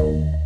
you